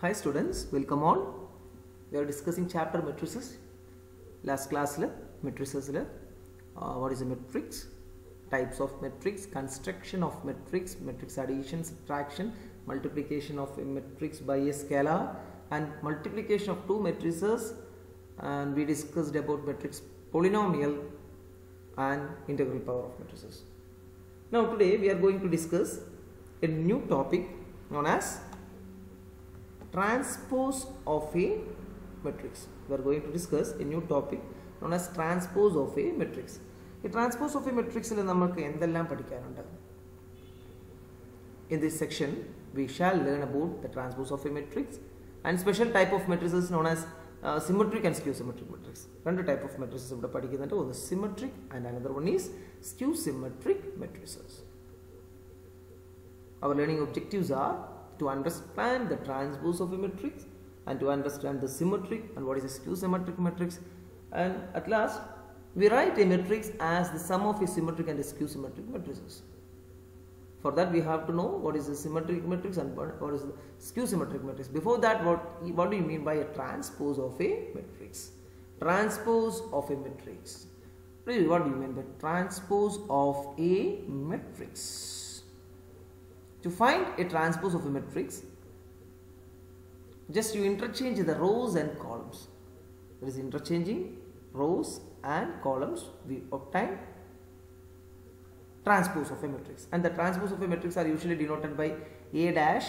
Hi students, welcome all. We are discussing chapter matrices. Last class le matrices uh, what is a matrix, types of matrix, construction of matrix, matrix addition, subtraction, multiplication of a matrix by a scalar and multiplication of two matrices and we discussed about matrix polynomial and integral power of matrices. Now today we are going to discuss a new topic known as transpose of a matrix. We are going to discuss a new topic known as transpose of a matrix. ഈ transpose of A മെട്രിക്സിൽ നമുക്ക് എന്തെല്ലാം പഠിക്കാനുണ്ട് In this section, we shall learn about the transpose of a matrix and special type of matrices known as uh, symmetric and skew symmetric matrix. രണ്ട് type of matrices ഇവിടെ പഠിക്കുന്നുണ്ട് ഒന്ന് symmetric and another one is skew symmetric matrices. Our learning objectives are to understand the transpose of a matrix and to understand the symmetric and what is a skew symmetric matrix and at last we write a matrix as the sum of a symmetric and a skew symmetric matrices. For that we have to know what is a symmetric matrix and what is the skew symmetric matrix. Before that what, what do you mean by a transpose of a matrix? Transpose of a matrix. Really, what do you mean by transpose of a matrix? To find a transpose of a matrix, just you interchange the rows and columns. There is interchanging rows and columns. We obtain transpose of a matrix. And the transpose of a matrix are usually denoted by A dash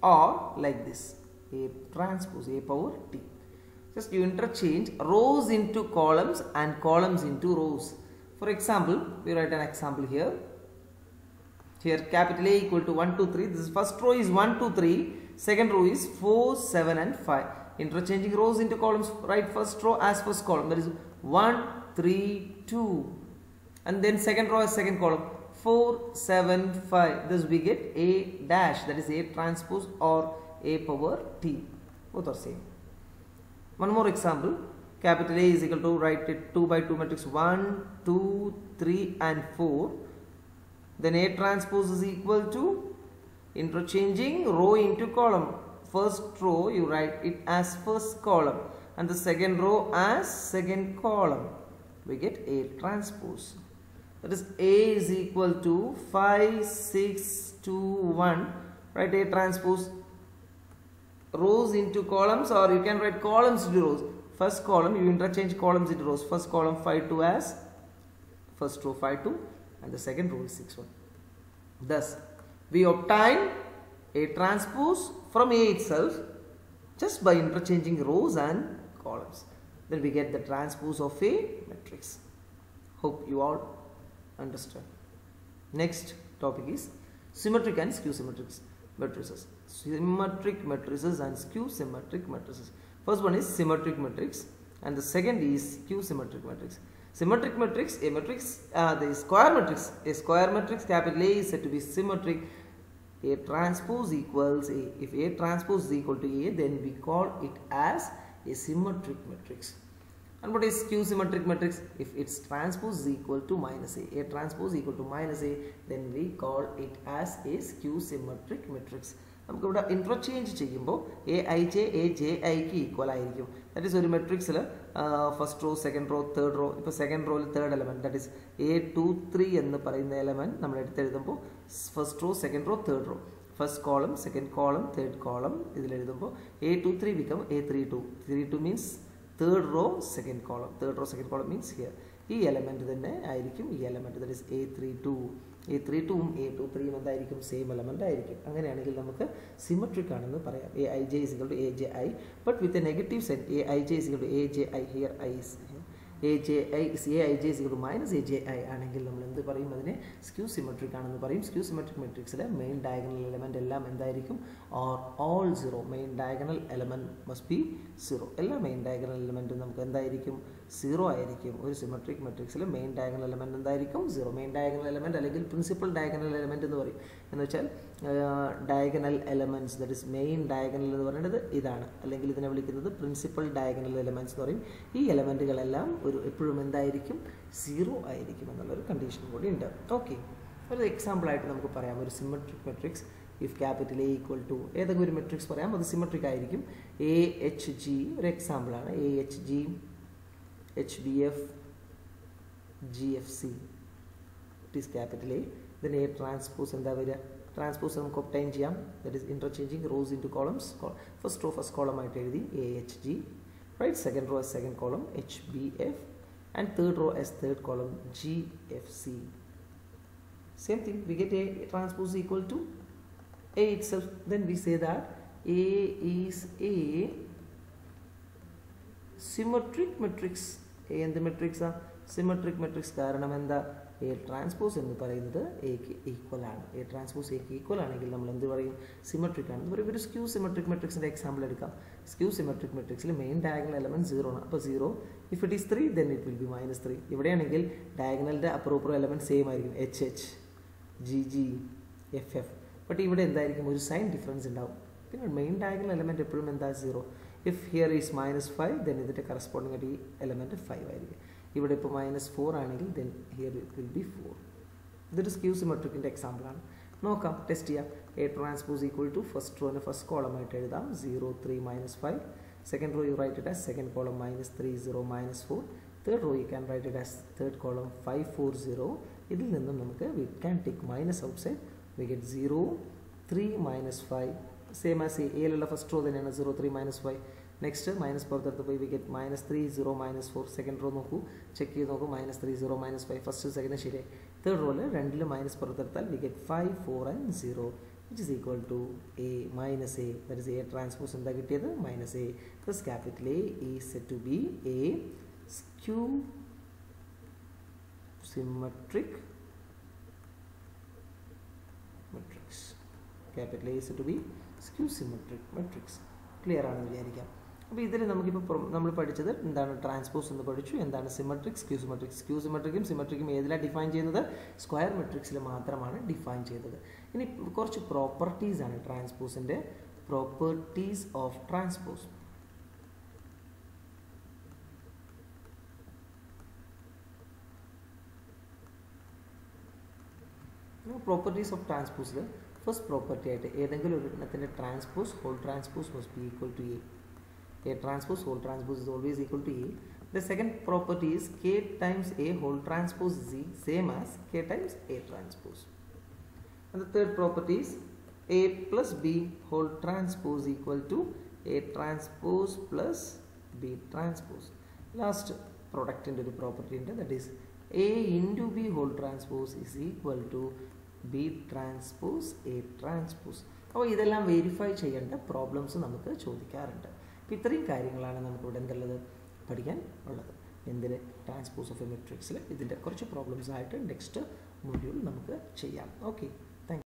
or like this. A transpose, A power T. Just you interchange rows into columns and columns into rows. For example, we write an example here. Here capital A equal to 1, 2, 3. This first row is 1, 2, 3. Second row is 4, 7 and 5. Interchanging rows into columns. Write first row as first column. That is 1, 3, 2. And then second row as second column. 4, 7, 5. This we get A dash. That is A transpose or A power T. Both are same. One more example. Capital A is equal to write it 2 by 2 matrix 1, 2, 3 and 4 then A transpose is equal to interchanging row into column. First row you write it as first column and the second row as second column. We get A transpose. That is A is equal to 5, 6, 2, 1. Write A transpose rows into columns or you can write columns into rows. First column you interchange columns into rows. First column 5, 2 as first row 5, 2 and the second row is 6 1. Thus, we obtain a transpose from A itself just by interchanging rows and columns. Then we get the transpose of a matrix. Hope you all understand. Next topic is symmetric and skew symmetric matrices. Symmetric matrices and skew symmetric matrices. First one is symmetric matrix and the second is skew symmetric matrix. Symmetric matrix, a matrix, uh, the square matrix, a square matrix capital A is said to be symmetric. A transpose equals A. If A transpose is equal to A, then we call it as a symmetric matrix. And what is skew symmetric matrix? If its transpose is equal to minus A, A transpose equal to minus A, then we call it as a skew symmetric matrix. I am going to interchange A I J A J ഐക്ക് that is ഒരു മെട്രിക്സിൽ first row second row third row ഇപ്പോൾ second റോയിൽ third element that is A two three എന്ന് പറയുന്ന element നമ്മൾ എടുത്തെഴുതുമ്പോൾ first row second row third row first column second column third column ഇതിലെഴുതുമ്പോൾ A two three become A three two three two means third row second column third row second column means here ഈ element തന്നെ ആയിരിക്കും. ഈ element that is A three two A three ടുവും A two ത്രീയും എന്തായിരിക്കും? Same element ആയിരിക്കും. അങ്ങനെയാണെങ്കിൽ നമുക്ക് സിമെട്രിക് ആണെന്ന് പറയാം. A I J is equal to A J I but with a negative set A I J is equal to A J I here I A J I C A I J to minus A J I ആണെങ്കിൽ നമ്മൾ എന്ത് പറയും? അതിനെ skew symmetric ആണെന്ന് പറയും. Skew symmetric മെട്രിക്സിലെ main diagonal element എല്ലാം എന്തായിരിക്കും? Or all zero main diagonal element must be zero എല്ലാ മെയിൻ ഡയഗണൽ എലമെന്റും നമുക്ക് എന്തായിരിക്കും? സീറോ ആയിരിക്കും. ഒരു സിമെട്രിക് മെട്രിക്സിലെ മെയിൻ ഡയഗണൽ എലമെന്റ് എന്തായിരിക്കും? സീറോ മെയിൻ ഡയഗണൽ എലമെന്റ് അല്ലെങ്കിൽ പ്രിൻസിപ്പൽ ഡയഗണൽ എലമെന്റ് എന്ന് പറയും. എന്ന് വെച്ചാൽ diagonal elements that is main diagonal എന്ന് പറയുന്നത് ഇതാണ്. അല്ലെങ്കിൽ ഇതിനെ വിളിക്കുന്നത് പ്രിൻസിപ്പൽ ഡയഗണൽ എലമെന്റ്സ് എന്ന് പറയും. ഈ എലമെന്റുകളെല്ലാം ഒരു എപ്പോഴും എന്തായിരിക്കും? സീറോ ആയിരിക്കും എന്നുള്ളൊരു കണ്ടീഷൻ കൂടി ഉണ്ട്. ഓക്കെ ഒരു എക്സാമ്പിളായിട്ട് നമുക്ക് പറയാം. ഒരു symmetric matrix if capital A equal to ഏതെങ്കിലും ഒരു മെട്രിക്സ് പറയാം അത് സിമെട്രിക് ആയിരിക്കും. എ എച്ച് ജി ഒരു എക്സാമ്പിളാണ് A H G H B F G F C it is capital A then A transpose എന്താ വരിക? ട്രാൻസ്പോസ് നമുക്ക് ഒപ്റ്റൈൻ ചെയ്യാം that is interchanging rose in to columns first row first column ആയിട്ട് എഴുതി A H G right second row S second column H B F and third row S third column G F C same thing we get a transpose equal to a itself then we say that a is a symmetric matrix a എന്ത് matrix ആ symmetric matrix കാരണം എന്താ? A transpose എന്ന് പറയുന്നത് എക്ക് equal ആണ്. A transpose എക്ക് equal ആണെങ്കിൽ നമ്മൾ എന്ത് പറയും? സിമെട്രിക് ആണ്. പറയും ഒരു സ്ക്യൂ സിമെട്രിക് മെട്രിക്സിന്റെ എക്സാമ്പിൾ എടുക്കാം. സ്ക്യൂ സിമെട്രിക് മെട്രിക്സിൽ മെയിൻ ഡയഗണൽ എലമെന്റ് സീറോ ആണ്. അപ്പോൾ zero if it is three then it will be minus three ഇവിടെയാണെങ്കിൽ ഡയഗണലിന്റെ അപ്രോപ്പർ എലമെന്റ് സെയിം ആയിരിക്കും. H H G G F F but ഇവിടെ എന്തായിരിക്കും? ഒരു സൈൻ ഡിഫറൻസ് ഉണ്ടാവും. പിന്നെ മെയിൻ ഡയഗണൽ എലമെന്റ് എപ്പോഴും എന്താ? Zero if here is minus five then ഇതിന്റെ കറസ്പോണ്ടിങ് ആയിട്ട് ഈ എലമെന്റ് ഫൈവ് ആയിരിക്കും. ഇവിടെ ഇപ്പോൾ മൈനസ് ഫോർ ആണെങ്കിൽ then here it will be four ഇതൊരു സ്ക്യൂ സിമെട്രിക്കിന്റെ എക്സാമ്പിളാണ് നോക്കാം ടെസ്റ്റ് ചെയ്യാം. A transpose equal to first Ron first column ആയിട്ട് എഴുതാം. Zero three minus five second row you write it as second column minus three zero minus four third row you can write it as third column five four zero ഇതിൽ നിന്നും നമുക്ക് we can take minus outside we get zero three minus five same as എയിലുള്ള first row തന്നെയാണ് zero three minus five next minus പുറത്തെടുത്ത് പോയി we get minus three zero minus four second row നോക്കൂ. Check ചെയ്ത് നോക്കൂ. Minus three zero minus five first second ശരി third റോയിൽ രണ്ടിൽ minus പുറത്തെടുത്താൽ we get five four and zero which is equal to A minus A that is A transpose എന്താ കിട്ടിയത്? Minus A plus capital A is said to be a skew symmetric matrix capital A said to be skew symmetric matrix clear ആണെന്ന് വിചാരിക്കാം. അപ്പോൾ ഇതിൽ നമുക്കിപ്പോൾ നമ്മൾ പഠിച്ചത് എന്താണ് ട്രാൻസ്പോസ് എന്ന് പഠിച്ചു എന്താണ് സിമെട്രിക്സ് ക്യൂ സിമെട്രിക്സ് ക്യൂ സിമെട്രിക്കും സിമെട്രിക്കും ഏതിലാണ് ഡിഫൈൻ ചെയ്യുന്നത്? സ്ക്വയർ മെട്രിക്സിൽ മാത്രമാണ് ഡിഫൈൻ ചെയ്തത്. ഇനി കുറച്ച് പ്രോപ്പർട്ടീസ് ആണ് ട്രാൻസ്പോസിന്റെ properties of transpose properties of ട്രാൻസ്പോസിൽ first property ആയിട്ട് ഏതെങ്കിലും ഒരു എണ്ണത്തിന്റെ transpose whole transpose must be equal to A K transpose whole transpose is always equal to A. The second property is K times A whole transpose Z same as K times A transpose. And the third property is A plus B whole transpose equal to A transpose plus B transpose. Last product into the property into that is A into B whole transpose is equal to b transpose a transpose അപ്പോൾ ഇതെല്ലാം verify ചെയ്യേണ്ട problems നമുക്ക് ചോദിക്കാറുണ്ട് അപ്പോൾ ഇത്രയും കാര്യങ്ങളാണ് നമുക്കിവിടെ എന്തുള്ളത് പഠിക്കാൻ ഉള്ളത്. എന്തിന് ട്രാൻസ്പോസ് ഓഫ് എ മെട്രിക്സിൽ ഇതിന്റെ കുറച്ച് പ്രോബ്ലംസ് ആയിട്ട് നെക്സ്റ്റ് മൊഡ്യൂൾ നമുക്ക് ചെയ്യാം. ഓക്കെ